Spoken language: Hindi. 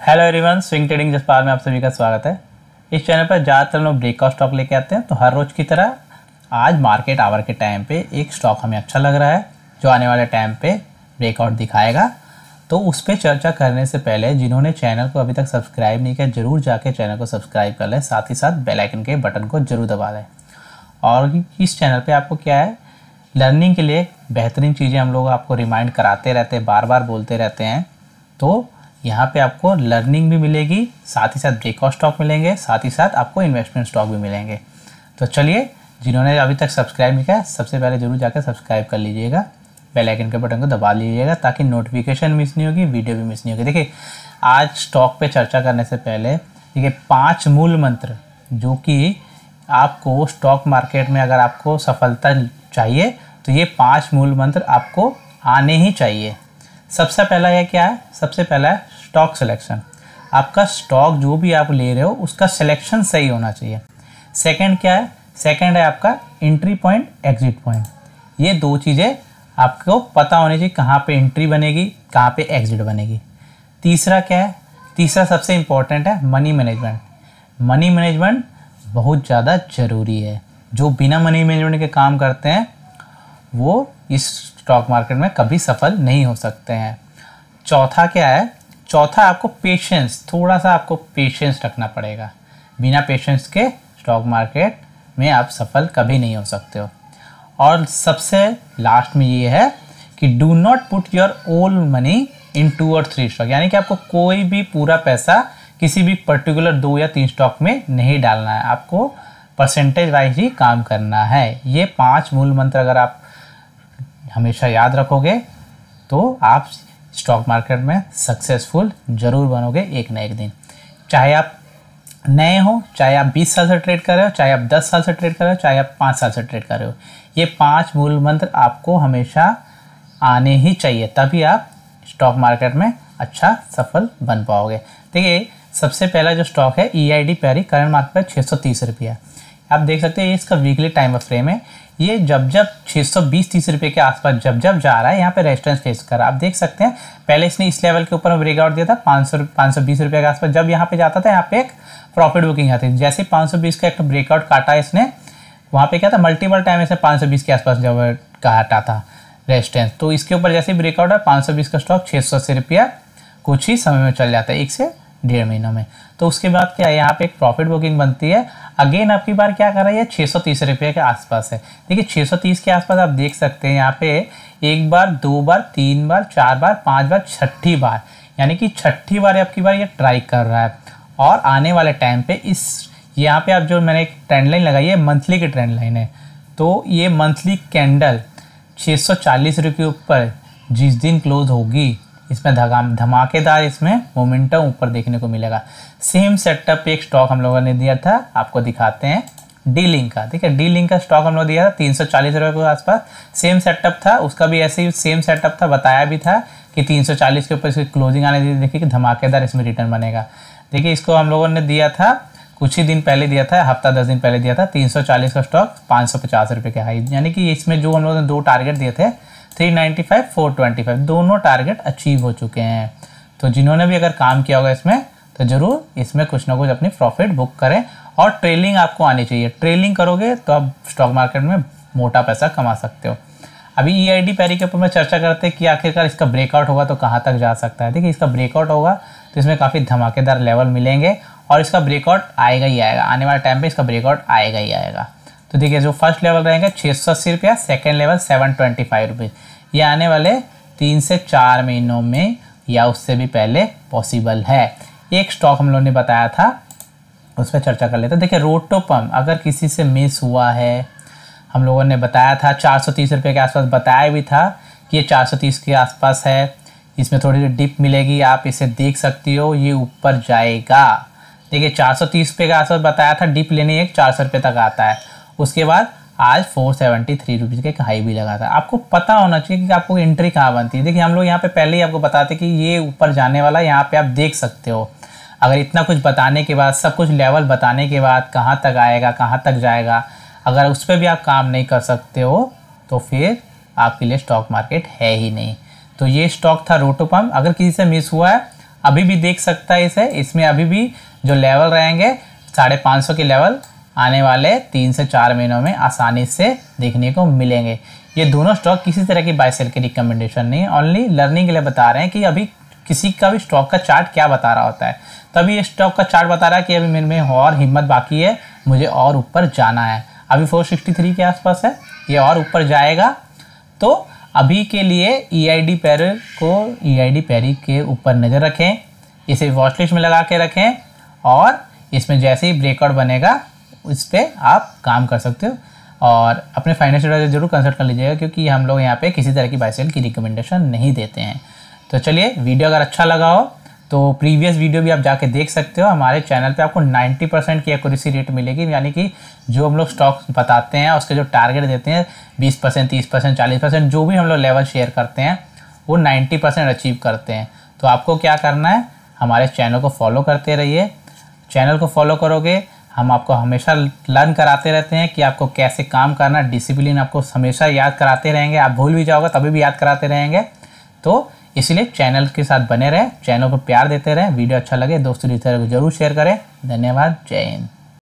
Hello everyone swing trading Jaspal में आप सभी का स्वागत है। इस चैनल पर ज़्यादातर लोग ब्रेकआउट स्टॉक लेके आते हैं तो हर रोज़ की तरह आज मार्केट आवर के टाइम पे एक स्टॉक हमें अच्छा लग रहा है, जो आने वाले टाइम पे ब्रेकआउट दिखाएगा। तो उस पर चर्चा करने से पहले जिन्होंने चैनल को अभी तक सब्सक्राइब नहीं किया, ज़रूर जाके चैनल को सब्सक्राइब कर लें, साथ ही साथ बेलाइकन के बटन को ज़रूर दबा लें। और इस चैनल पर आपको क्या है लर्निंग के लिए बेहतरीन चीज़ें हम लोग आपको रिमाइंड कराते रहते हैं बार बार बोलते रहते हैं। तो यहाँ पे आपको लर्निंग भी मिलेगी, साथ ही साथ ब्रेकआउट स्टॉक मिलेंगे, साथ ही साथ आपको इन्वेस्टमेंट स्टॉक भी मिलेंगे। तो चलिए, जिन्होंने अभी तक सब्सक्राइब नहीं किया, सबसे पहले ज़रूर जाकर सब्सक्राइब कर लीजिएगा। बेल आइकन के बटन को दबा लीजिएगा, ताकि नोटिफिकेशन मिस नहीं होगी वीडियो भी मिस नहीं होगी। देखिए, आज स्टॉक पे चर्चा करने से पहले, देखिए, पाँच मूल मंत्र, जो कि आपको स्टॉक मार्केट में अगर आपको सफलता चाहिए तो ये पाँच मूल मंत्र आपको आने ही चाहिए। सबसे पहला ये क्या है? सबसे पहला है स्टॉक सिलेक्शन आपका स्टॉक जो भी आप ले रहे हो, उसका सिलेक्शन सही होना चाहिए। सेकंड क्या है? सेकंड है आपका एंट्री पॉइंट एग्जिट पॉइंट ये दो चीज़ें आपको पता होनी चाहिए कहाँ पे एंट्री बनेगी, कहाँ पे एग्जिट बनेगी। तीसरा क्या है? तीसरा सबसे इम्पोर्टेंट है मनी मैनेजमेंट मनी मैनेजमेंट बहुत ज़्यादा ज़रूरी है। जो बिना मनी मैनेजमेंट के काम करते हैं, वो इस स्टॉक मार्केट में कभी सफल नहीं हो सकते हैं। चौथा क्या है? चौथा आपको पेशेंस थोड़ा सा आपको पेशेंस रखना पड़ेगा। बिना पेशेंस के स्टॉक मार्केट में आप सफल कभी नहीं हो सकते हो। और सबसे लास्ट में ये है कि do not put your all money in two और थ्री स्टॉक यानी कि आपको कोई भी पूरा पैसा किसी भी पर्टिकुलर दो या तीन स्टॉक में नहीं डालना है। आपको परसेंटेज वाइज ही काम करना है। ये पाँच मूल मंत्र अगर आप हमेशा याद रखोगे तो आप स्टॉक मार्केट में सक्सेसफुल ज़रूर बनोगे एक न एक दिन। चाहे आप नए हो, चाहे आप 20 साल से ट्रेड कर रहे हो, चाहे आप 10 साल से ट्रेड कर रहे हो, चाहे आप 5 साल से ट्रेड कर रहे हो, ये पाँच मूल मंत्र आपको हमेशा आने ही चाहिए, तभी आप स्टॉक मार्केट में अच्छा सफल बन पाओगे। देखिए, सबसे पहला जो स्टॉक है E I D Parry current market पर छः सौ तीस रुपया। आप देख सकते हैं इसका वीकली टाइम फ्रेम है। ये जब जब 620 तीस रुपये के आसपास जब जब जा रहा है, यहाँ पे रेजिस्टेंस फेस कर आप देख सकते हैं, पहले इसने इस लेवल के ऊपर ब्रेकआउट दिया था, पाँच सौ पाँच सौ बीस रुपये के आसपास। जब यहाँ पे जाता था, यहाँ पे एक प्रॉफिट बुकिंग आती थी। जैसे पाँच सौ बीस का एक ब्रेकआउट काटा इसने, वहाँ पे क्या था मल्टीपल टाइम इसने पाँच सौ बीस के आसपास जब काटा था रेजिस्टेंस तो इसके ऊपर जैसे ब्रेकआउट है पाँच सौ बीस का स्टॉक छः सौ अस्सी रुपया कुछ ही समय में चल जाता है, एक से डेढ़ महीनों में। तो उसके बाद क्या है, यहाँ पे एक प्रॉफिट बुकिंग बनती है अगेन आपकी बार क्या कर रही है? ये छः सौ तीस रुपये के आसपास है। देखिए छः सौ तीस के आसपास आप देख सकते हैं यहाँ पे एक बार, दो बार, तीन बार, चार बार, पाँच बार, छठी बार। यानी कि छठी बार आपकी बार ये ट्राई कर रहा है। और आने वाले टाइम पे इस यहाँ पे आप जो मैंने एक ट्रेंड लाइन लगाई है मंथली की ट्रेंड लाइन है। तो ये मंथली कैंडल छः सौ चालीस रुपये ऊपर जिस दिन क्लोज होगी इसमें धमाकेदार इसमें मोमेंटम ऊपर देखने को मिलेगा। सेम सेटअप एक स्टॉक हम लोगों ने दिया था, आपको दिखाते हैं डी लिंक का। ठीक है डी लिंक का स्टॉक हम लोग दिया था, तीन सौ चालीस रुपये के आसपास। सेम सेटअप था, उसका भी ऐसे ही सेम सेटअप था, बताया भी था कि तीन सौ चालीस के ऊपर इसकी क्लोजिंग आने दी देखिए कि धमाकेदार इसमें रिटर्न बनेगा। देखिए, इसको हम लोगों ने दिया था, कुछ ही दिन पहले दिया था, हफ़्ता दस दिन पहले दिया था, तीन सौ चालीस का स्टॉक पाँच सौ पचास रुपये के हाई। यानी कि इसमें जो हम लोगों ने दो टारगेट दिए थे three ninety five, four twenty five, दोनों टारगेट अचीव हो चुके हैं। तो जिन्होंने भी अगर काम किया होगा इसमें तो ज़रूर इसमें कुछ ना कुछ अपनी प्रॉफिट बुक करें। और ट्रेलिंग आपको आनी चाहिए। ट्रेलिंग करोगे तो आप स्टॉक मार्केट में मोटा पैसा कमा सकते हो। अभी ई आई डी पैरी के ऊपर में चर्चा करते हैं कि आखिरकार इसका ब्रेकआउट होगा तो कहाँ तक जा सकता है। देखिए, इसका ब्रेकआउट होगा तो इसमें काफ़ी धमाकेदार लेवल मिलेंगे और इसका ब्रेकआउट आएगा ही आएगा। आने वाले टाइम पे इसका ब्रेकआउट आएगा ही आएगा। तो देखिए, जो फ़र्स्ट लेवल रहेंगे छः सौ अस्सी रुपया second level seven twenty five rupees ये आने वाले तीन से चार महीनों में या उससे भी पहले पॉसिबल है। एक स्टॉक हम लोगों ने बताया था, उस पर चर्चा कर लेते हैं। देखिए, रोटोपम, अगर किसी से मिस हुआ है, हम लोगों ने बताया था, चार सौ तीस रुपये के आसपास बताया भी था कि ये चार सौ तीस के आसपास है। इसमें थोड़ी सी डिप मिलेगी, आप इसे देख सकती हो, ये ऊपर जाएगा। देखिए, चार सौ तीस रुपये के आसपास बताया था डिप लेने एक चार सौ रुपये तक आता है। उसके बाद आज फोर सेवेंटी थ्री रुपीज़ का एक हाई भी लगा था। आपको पता होना चाहिए कि आपको एंट्री कहाँ बनती है। देखिए, हम लोग यहाँ पे पहले ही आपको बताते कि ये ऊपर जाने वाला यहाँ पे आप देख सकते हो। अगर इतना कुछ बताने के बाद, सब कुछ लेवल बताने के बाद कहाँ तक आएगा, कहाँ तक जाएगा, अगर उस पर भी आप काम नहीं कर सकते हो तो फिर आपके लिए स्टॉक मार्केट है ही नहीं। तो ये स्टॉक था रोटोपम अगर किसी से मिस हुआ है, अभी भी देख सकता है इसे। इसमें अभी भी जो लेवल रहेंगे, साढ़े पाँच सौ के लेवल आने वाले तीन से चार महीनों में आसानी से देखने को मिलेंगे। ये दोनों स्टॉक किसी तरह की बाय सेल की रिकमेंडेशन नहीं है। ओनली लर्निंग के लिए बता रहे हैं कि अभी किसी का भी स्टॉक का चार्ट क्या बता रहा होता है। तभी ये स्टॉक का चार्ट बता रहा है कि अभी मेरे में और हिम्मत बाकी है, मुझे और ऊपर जाना है। अभी 463 के आसपास है, ये और ऊपर जाएगा। तो अभी के लिए ई आई डी पैर को ई आई डी पैरी के ऊपर नज़र रखें, इसे वॉच लिस्ट में लगा के रखें और इसमें जैसे ही ब्रेकआउट बनेगा इस पर आप काम कर सकते हो। और अपने फाइनेंशियल एडवाइजर ज़रूर कंसल्ट कर लीजिएगा, क्योंकि हम लोग यहाँ पे किसी तरह की बाइसेल की रिकमेंडेशन नहीं देते हैं। तो चलिए वीडियो अगर अच्छा लगा हो तो प्रीवियस वीडियो भी आप जाके देख सकते हो। हमारे चैनल पे आपको 90 परसेंट की एक्यूरेसी रेट मिलेगी। यानी कि जो हम लोग स्टॉक बताते हैं, उसके जो टारगेट देते हैं 20 परसेंट तीस परसेंट चालीस परसेंट जो भी हम लोग लेवल शेयर करते हैं, वो 90 परसेंट अचीव करते हैं। तो आपको क्या करना है, हमारे चैनल को फॉलो करते रहिए। चैनल को फॉलो करोगे हम आपको हमेशा लर्न कराते रहते हैं कि आपको कैसे काम करना डिसिप्लिन आपको हमेशा याद कराते रहेंगे। आप भूल भी जाओगे, तभी भी याद कराते रहेंगे। तो इसलिए चैनल के साथ बने रहें चैनल को प्यार देते रहें, वीडियो अच्छा लगे, दोस्तों को ज़रूर शेयर करें। धन्यवाद, जय हिंद।